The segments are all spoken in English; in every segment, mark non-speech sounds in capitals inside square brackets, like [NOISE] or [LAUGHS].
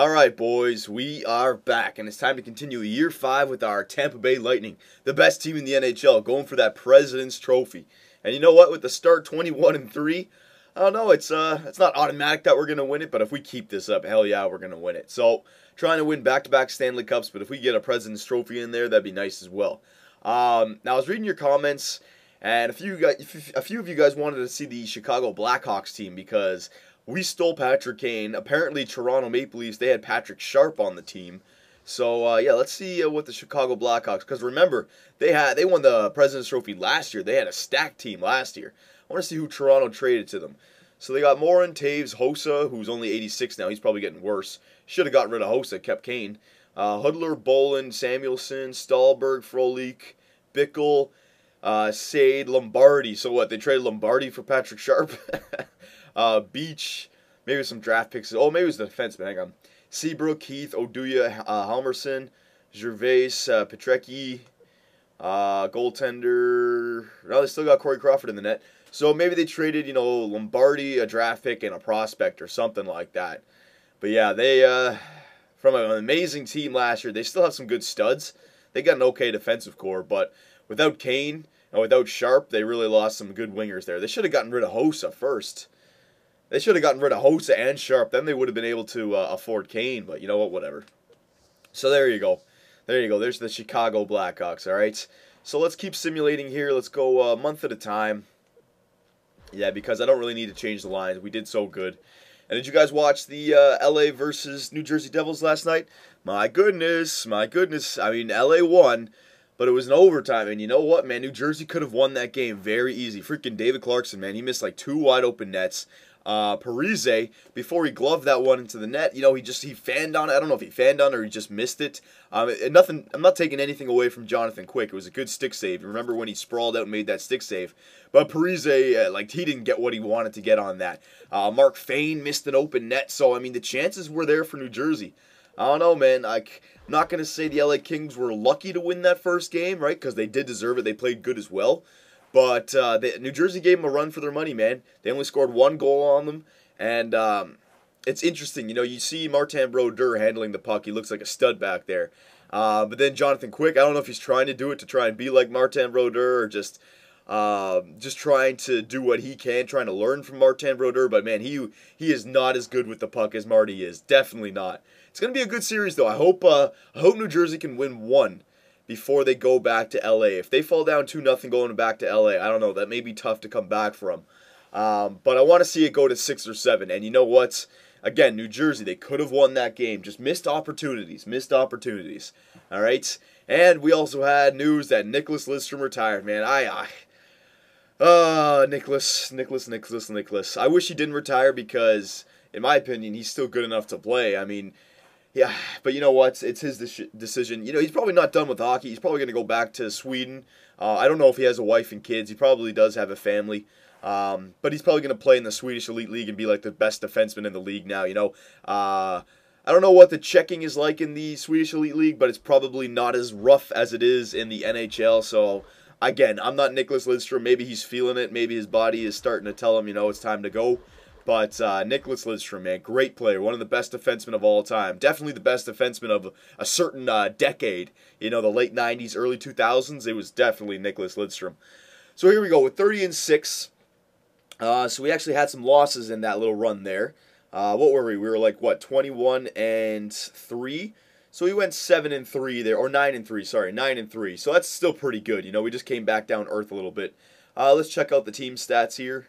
All right, boys, we are back, and it's time to continue year five with our Tampa Bay Lightning, the best team in the NHL, going for that President's Trophy. And you know what? With the start 21 and three, I don't know. It's uh, it's not automatic that we're gonna win it, but if we keep this up, hell yeah, we're gonna win it. So trying to win back-to-back Stanley Cups, but if we get a President's Trophy in there, that'd be nice as well. Um, now I was reading your comments, and a few guys, a few of you guys wanted to see the Chicago Blackhawks team because we stole Patrick Kane. Apparently, Toronto Maple Leafs they had Patrick Sharp on the team. So uh, yeah, let's see uh, what the Chicago Blackhawks. Because remember, they had they won the President's Trophy last year. They had a stacked team last year. I want to see who Toronto traded to them. So they got Morin, Toews, Hossa, who's only 86 now. He's probably getting worse. Should have gotten rid of Hossa, kept Kane. Uh, Hudler, Bolland, Samuelsson, Stalberg, Frolik, Bickell, uh, Sade, Lombardi. So what? They traded Lombardi for Patrick Sharp. [LAUGHS] Uh, Beach, maybe some draft picks. Oh, maybe it was the defenseman. Hang on. Seabrook, Keith, Oduya, uh, Gervais, uh, Petrecki, uh, goaltender. No, they still got Corey Crawford in the net. So maybe they traded, you know, Lombardi, a draft pick, and a prospect or something like that. But yeah, they, uh, from an amazing team last year, they still have some good studs. They got an okay defensive core, but without Kane and without Sharp, they really lost some good wingers there. They should have gotten rid of Hossa first. They should have gotten rid of Hossa and Sharp. Then they would have been able to uh, afford Kane. But you know what? Whatever. So there you go. There you go. There's the Chicago Blackhawks. All right. So let's keep simulating here. Let's go a uh, month at a time. Yeah, because I don't really need to change the lines. We did so good. And did you guys watch the uh, LA versus New Jersey Devils last night? My goodness, my goodness. I mean, LA won, but it was an overtime. And you know what, man? New Jersey could have won that game very easy. Freaking David Clarkson, man. He missed like two wide open nets uh, Parise before he gloved that one into the net. You know, he just he fanned on it. I don't know if he fanned on it or he just missed it. Um, nothing. I'm not taking anything away from Jonathan Quick. It was a good stick save. Remember when he sprawled out and made that stick save? But Parise, uh, like he didn't get what he wanted to get on that. Uh, Mark Fayne missed an open net. So I mean, the chances were there for New Jersey. I don't know, man. Like, I'm not gonna say the LA Kings were lucky to win that first game, right? Because they did deserve it. They played good as well. But uh, New Jersey gave them a run for their money, man. They only scored one goal on them, and um, it's interesting. You know, you see Martin Brodeur handling the puck. He looks like a stud back there. Uh, but then Jonathan Quick, I don't know if he's trying to do it to try and be like Martin Brodeur or just uh, just trying to do what he can, trying to learn from Martin Brodeur. But man, he he is not as good with the puck as Marty is. Definitely not. It's gonna be a good series though. I hope uh, I hope New Jersey can win one before they go back to LA. If they fall down 2 nothing going back to LA, I don't know. That may be tough to come back from. Um, but I want to see it go to 6 or 7. And you know what? Again, New Jersey, they could have won that game. Just missed opportunities. Missed opportunities. All right? And we also had news that Nicklas Lidstrom retired, man. I. I uh, Nicholas, Nicholas, Nicholas, Nicholas. I wish he didn't retire because, in my opinion, he's still good enough to play. I mean, yeah, but you know what? It's his decision. You know, he's probably not done with hockey. He's probably going to go back to Sweden. Uh, I don't know if he has a wife and kids. He probably does have a family. Um, but he's probably going to play in the Swedish Elite League and be like the best defenseman in the league now. You know, uh, I don't know what the checking is like in the Swedish Elite League, but it's probably not as rough as it is in the NHL. So, again, I'm not Nicholas Lidstrom. Maybe he's feeling it. Maybe his body is starting to tell him, you know, it's time to go. But uh, Nicklas Lidstrom, man, great player, one of the best defensemen of all time. Definitely the best defenseman of a certain uh, decade. You know, the late '90s, early 2000s. It was definitely Nicholas Lidstrom. So here we go with 30 and six. Uh, so we actually had some losses in that little run there. Uh, what were we? We were like what 21 and three. So we went seven and three there, or nine and three. Sorry, nine and three. So that's still pretty good. You know, we just came back down earth a little bit. Uh, let's check out the team stats here.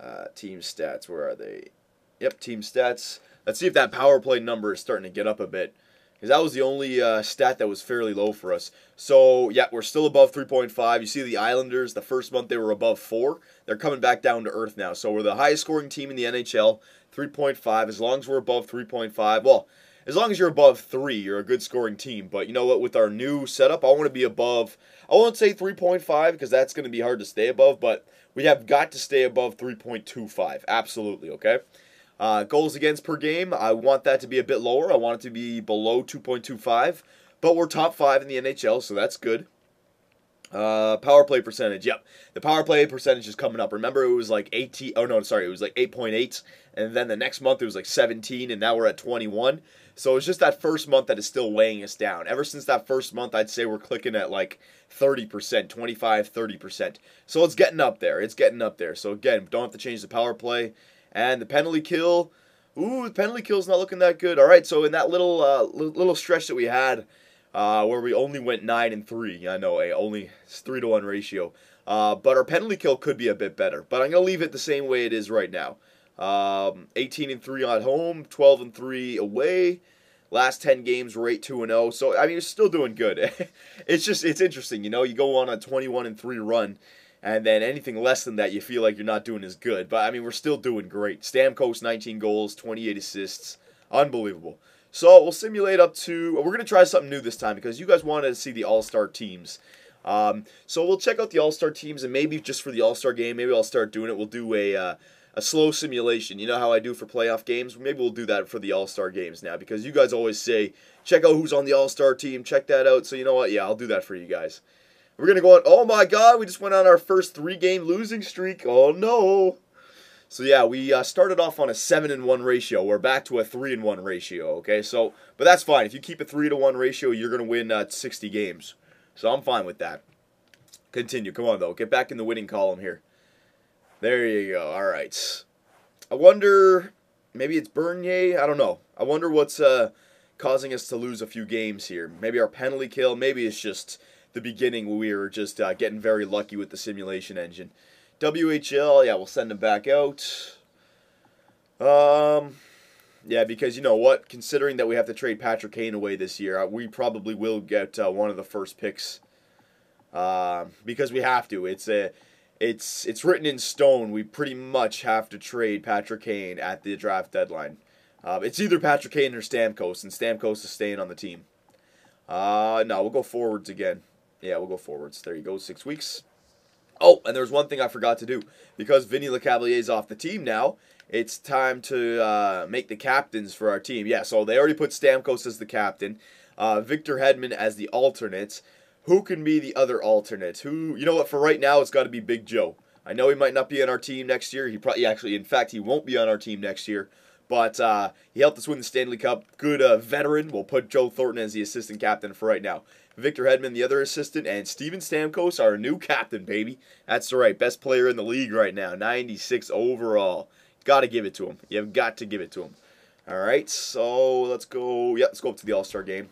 Uh, team stats, where are they? Yep, team stats. Let's see if that power play number is starting to get up a bit. Because that was the only uh, stat that was fairly low for us. So, yeah, we're still above 3.5. You see the Islanders, the first month they were above 4. They're coming back down to earth now. So, we're the highest scoring team in the NHL, 3.5. As long as we're above 3.5, well, as long as you're above 3, you're a good scoring team. But you know what? With our new setup, I want to be above, I won't say 3.5 because that's going to be hard to stay above, but we have got to stay above 3.25. Absolutely, okay? Uh, goals against per game, I want that to be a bit lower. I want it to be below 2.25, but we're top five in the NHL, so that's good. Uh, power play percentage. Yep, the power play percentage is coming up. Remember, it was like 18. Oh no, sorry, it was like 8.8, and then the next month it was like 17, and now we're at 21. So it's just that first month that is still weighing us down. Ever since that first month, I'd say we're clicking at like 30%, 25, 30%. So it's getting up there. It's getting up there. So again, don't have to change the power play. And the penalty kill, ooh, the penalty kill's not looking that good. All right, so in that little uh, little stretch that we had uh, where we only went 9 and 3, I know, a only 3 to 1 ratio. Uh, but our penalty kill could be a bit better. But I'm going to leave it the same way it is right now. Um, 18 and 3 at home, 12 and 3 away. Last 10 games we're 8 2 and 0. So I mean, it's still doing good. [LAUGHS] it's just it's interesting, you know, you go on a 21 and 3 run and then anything less than that you feel like you're not doing as good. But I mean, we're still doing great. Stamkos 19 goals, 28 assists. Unbelievable. So we'll simulate up to we're going to try something new this time because you guys wanted to see the All-Star teams. Um, so we'll check out the All-Star teams and maybe just for the All-Star game, maybe I'll start doing it. We'll do a uh, a slow simulation. You know how I do for playoff games? Maybe we'll do that for the All Star games now because you guys always say, check out who's on the All Star team, check that out. So you know what? Yeah, I'll do that for you guys. We're going to go on. Oh my God, we just went on our first three game losing streak. Oh no. So yeah, we uh, started off on a seven and one ratio. We're back to a three and one ratio. Okay, so but that's fine. If you keep a three to one ratio, you're gonna win uh, 60 games. So I'm fine with that. Continue. Come on though, get back in the winning column here. There you go. All right. I wonder, maybe it's Bernier. I don't know. I wonder what's uh, causing us to lose a few games here. Maybe our penalty kill. Maybe it's just the beginning. We were just uh, getting very lucky with the simulation engine. WHL. Yeah, we'll send them back out. Um, yeah, because you know what? Considering that we have to trade Patrick Kane away this year, uh, we probably will get uh, one of the first picks. Uh, because we have to. It's a it's it's written in stone. We pretty much have to trade Patrick Kane at the draft deadline. Uh, it's either Patrick Kane or Stamkos, and Stamkos is staying on the team. Uh, no, we'll go forwards again. Yeah, we'll go forwards. There you go, six weeks. Oh, and there's one thing I forgot to do. Because Vinny Lecavalier is off the team now, it's time to uh, make the captains for our team. Yeah, so they already put Stamkos as the captain, uh, Victor Hedman as the alternate. Who can be the other alternate? Who you know what? For right now, it's got to be Big Joe. I know he might not be on our team next year. He probably actually, in fact, he won't be on our team next year. But uh, he helped us win the Stanley Cup. Good uh, veteran. We'll put Joe Thornton as the assistant captain for right now. Victor Hedman, the other assistant, and Steven Stamkos, our new captain, baby. That's right. Best player in the league right now. 96 overall. Got to give it to him. You've got to give it to him. All right, so let's go. Yeah, let's go up to the All Star game.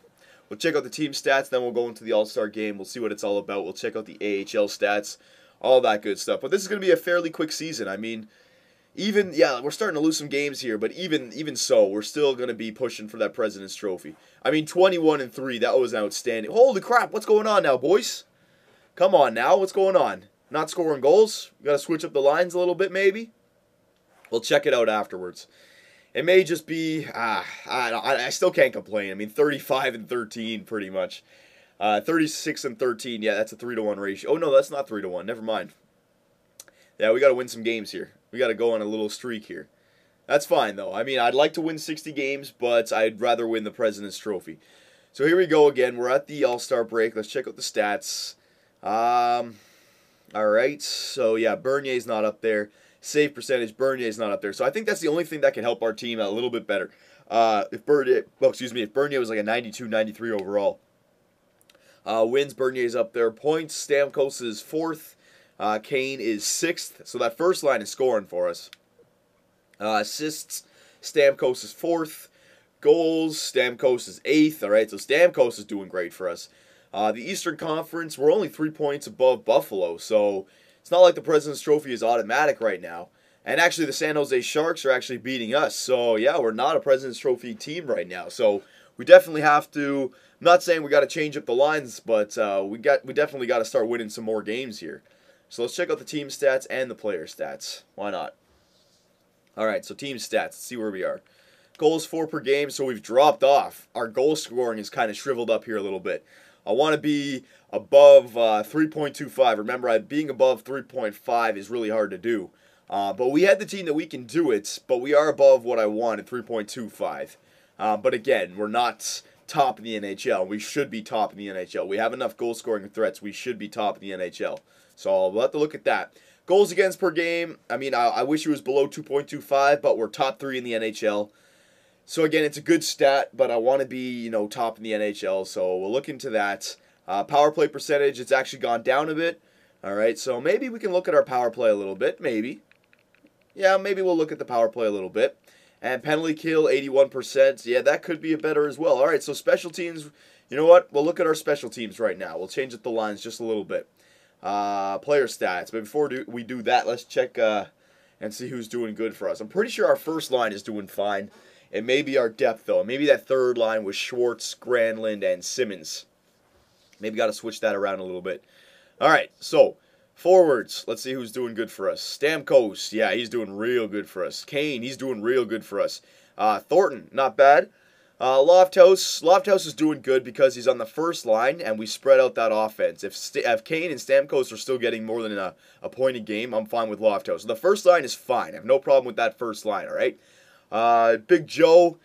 We'll check out the team stats, then we'll go into the All Star game. We'll see what it's all about. We'll check out the AHL stats, all that good stuff. But this is going to be a fairly quick season. I mean, even yeah, we're starting to lose some games here, but even even so, we're still going to be pushing for that President's Trophy. I mean, 21 and 3, that was outstanding. Holy crap, what's going on now, boys? Come on now, what's going on? Not scoring goals? got to switch up the lines a little bit maybe? We'll check it out afterwards. It may just be ah, I, I still can't complain. I mean, 35 and 13 pretty much. Uh, 36 and 13. Yeah, that's a 3 to 1 ratio. Oh no, that's not 3 to 1. Never mind. Yeah, we got to win some games here. We got to go on a little streak here. That's fine though. I mean, I'd like to win 60 games, but I'd rather win the President's Trophy. So here we go again. We're at the All-Star break. Let's check out the stats. Um all right. So yeah, Bernier's not up there save percentage. Bernier is not up there. So I think that's the only thing that can help our team a little bit better. Uh, if Bernier, well, excuse me, if Bernier was like a 92, 93 overall. Uh, wins, Bernier's up there. Points, Stamkos is fourth. Uh, Kane is sixth. So that first line is scoring for us. Uh, assists, Stamkos is fourth. Goals, Stamkos is eighth. All right, so Stamkos is doing great for us. Uh, the Eastern Conference, we're only three points above Buffalo, so it's not like the President's Trophy is automatic right now. And actually, the San Jose Sharks are actually beating us. So, yeah, we're not a President's Trophy team right now. So, we definitely have to. I'm not saying we got to change up the lines, but uh, we got we definitely got to start winning some more games here. So let's check out the team stats and the player stats. Why not? All right, so team stats. Let's see where we are. Goals four per game. So we've dropped off. Our goal scoring is kind of shriveled up here a little bit. I want to be above uh, 3.25. Remember, I, being above 3.5 is really hard to do. Uh, but we had the team that we can do it, but we are above what I wanted, 3.25. Uh, but again, we're not top in the NHL. We should be top in the NHL. We have enough goal scoring threats. We should be top in the NHL. So we'll have to look at that. Goals against per game. I mean, I, I wish it was below 2.25, but we're top three in the NHL. So again, it's a good stat, but I want to be you know top in the NHL. So we'll look into that. Uh, power play percentage. It's actually gone down a bit. All right, so maybe we can look at our power play a little bit. Maybe. Yeah, maybe we'll look at the power play a little bit. And penalty kill, 81%. Yeah, that could be a better as well. All right, so special teams. You know what? We'll look at our special teams right now. We'll change up the lines just a little bit. Uh, player stats. But before we do that, let's check uh, and see who's doing good for us. I'm pretty sure our first line is doing fine. It may be our depth, though. Maybe that third line was Schwartz, Granlund, and Simmons. Maybe got to switch that around a little bit. All right, so forwards. Let's see who's doing good for us. Stamkos, yeah, he's doing real good for us. Kane, he's doing real good for us. Uh, Thornton, not bad. Uh, Lofthouse, Lofthouse is doing good because he's on the first line and we spread out that offense. If, St- if Kane and Stamkos are still getting more than a, a point a game, I'm fine with Lofthouse. So the first line is fine. I have no problem with that first line, all right? Uh, Big Joe,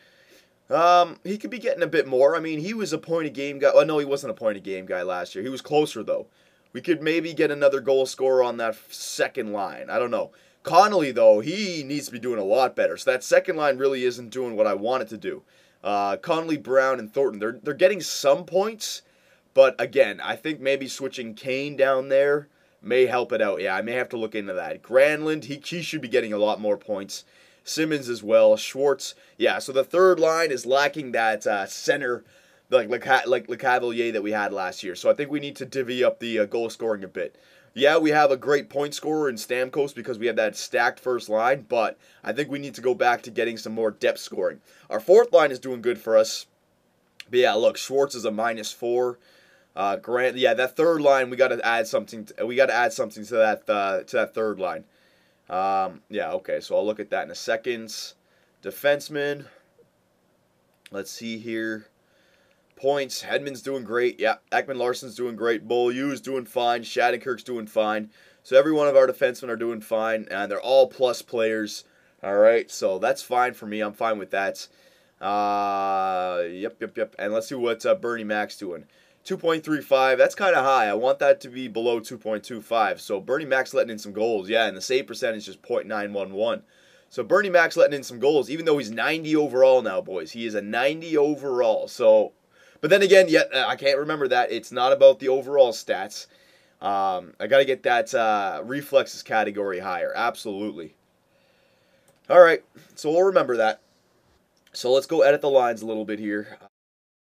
um, he could be getting a bit more. I mean, he was a point a game guy. Oh, no, he wasn't a point a game guy last year. He was closer, though. We could maybe get another goal scorer on that second line. I don't know. Connolly, though, he needs to be doing a lot better. So that second line really isn't doing what I want it to do. Uh, Connolly, Brown, and Thornton, they're, they're getting some points, but again, I think maybe switching Kane down there may help it out. Yeah, I may have to look into that. Granlund, he, he should be getting a lot more points. Simmons as well. Schwartz, yeah. So the third line is lacking that uh, center, like like like Lecavalier that we had last year. So I think we need to divvy up the uh, goal scoring a bit yeah, we have a great point scorer in Stamkos because we have that stacked first line, but I think we need to go back to getting some more depth scoring. Our fourth line is doing good for us. But yeah, look, Schwartz is a minus four. Uh, Grant, yeah, that third line we got to add something. To, we got to add something to that uh, to that third line. Um, yeah, okay, so I'll look at that in a second. Defenseman. Let's see here points. Hedman's doing great. Yeah, Ekman Larsson's doing great. Bull is doing fine. Shattenkirk's doing fine. So every one of our defensemen are doing fine, and they're all plus players. All right, so that's fine for me. I'm fine with that. Uh, yep, yep, yep. And let's see what uh, Bernie Mac's doing. 2.35. That's kind of high. I want that to be below 2.25. So Bernie Mac's letting in some goals. Yeah, and the save percentage is 0.911. So Bernie Mac's letting in some goals, even though he's 90 overall now, boys. He is a 90 overall. So but then again, yet uh, I can't remember that. It's not about the overall stats. Um, I got to get that uh, reflexes category higher. Absolutely. All right, so we'll remember that. So let's go edit the lines a little bit here.